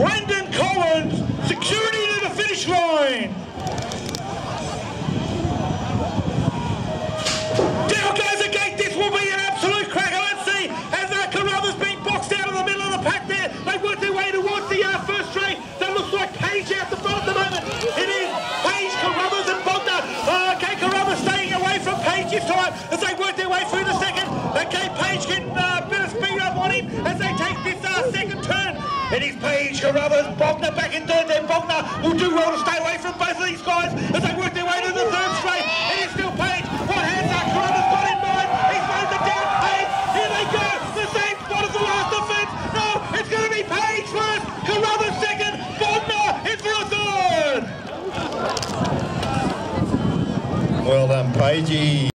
Brendan Collins, security to the finish line. Down goes the gate. This will be an absolute cracker. Let's see as being boxed out of the middle of the pack there. They work their way towards the uh, first straight. Like Page out the front at the moment. It is Page, and. Uh, okay, staying away from Page this time work their way through the second. Okay, Page getting uh, a bit of speed up on him as they take this uh, second turn. It is Page, Carruthers, Bogner back in third Then Bogner will do well to stay away from both of these guys as they work their way to the third straight. It is still Page. What hands are Carruthers got in mind? He's made the down Page. Here they go. The same spot as the last defence. No, oh, it's going to be Page first. Carruthers second. Bogner in for a third. Well done, Pagey.